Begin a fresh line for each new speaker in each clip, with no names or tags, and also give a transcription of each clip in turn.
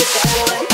that way.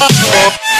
love.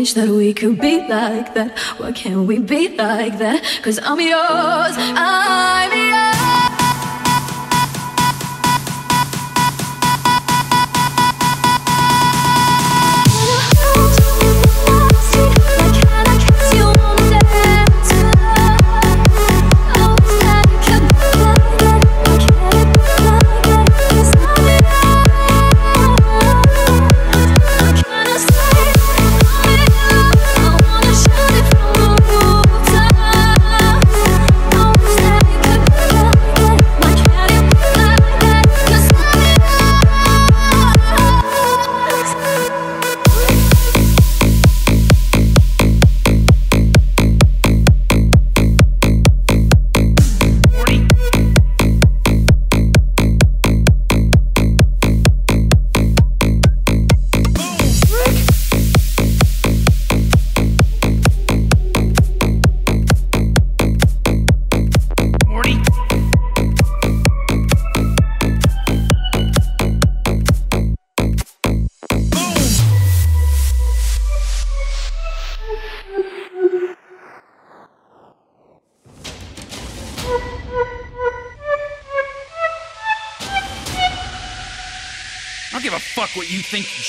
Wish that we could be like that. Why can't we be like that? Cause I'm yours, I'm yours.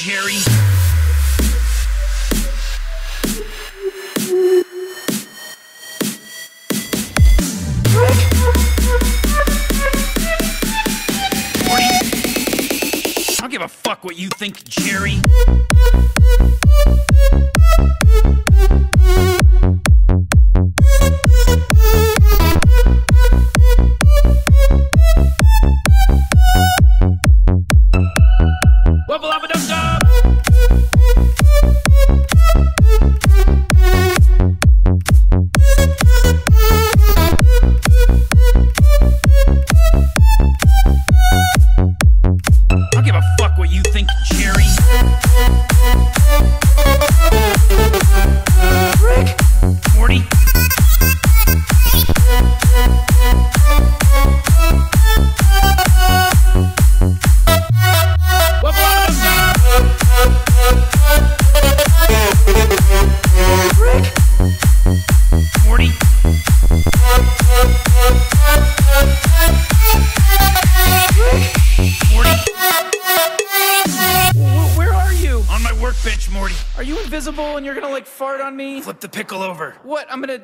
Jerry.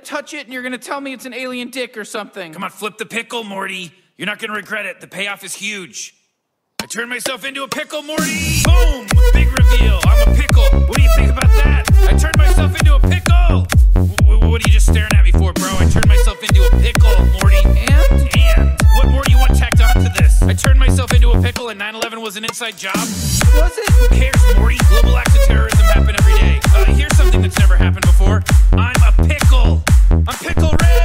Touch it and you're gonna tell me it's an alien dick or something.
Come on, flip the pickle, Morty. You're not gonna regret it. The payoff is huge. I turned myself into a pickle, Morty. Boom! Big reveal. I'm a pickle. What do you think about that? I turned myself into a pickle. W- what are you just staring at me for, bro? I turned myself into a pickle, Morty.
And?
And what more do you want tacked onto this? I turned myself into a pickle and 9 11 was an inside job?
Was it?
Who cares, Morty? Global acts of terrorism happen every day. Uh, here's something that's never happened before I'm a pickle. I'm Pickle Rick!